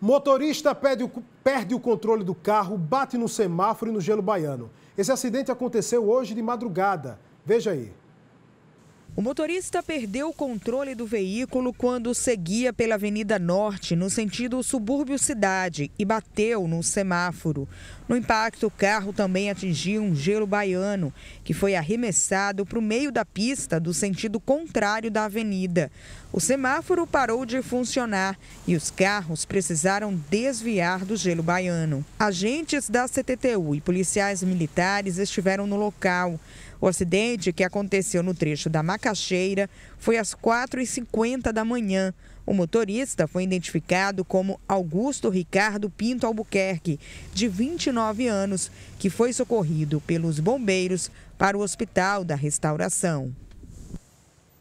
Motorista perde o, perde o controle do carro, bate no semáforo e no gelo baiano. Esse acidente aconteceu hoje de madrugada. Veja aí. O motorista perdeu o controle do veículo quando seguia pela Avenida Norte, no sentido subúrbio-cidade, e bateu no semáforo. No impacto, o carro também atingiu um gelo baiano, que foi arremessado para o meio da pista do sentido contrário da avenida. O semáforo parou de funcionar e os carros precisaram desviar do gelo baiano. Agentes da CTTU e policiais militares estiveram no local. O acidente, que aconteceu no trecho da Macaxeira, foi às 4h50 da manhã. O motorista foi identificado como Augusto Ricardo Pinto Albuquerque, de 29 anos, que foi socorrido pelos bombeiros para o Hospital da Restauração.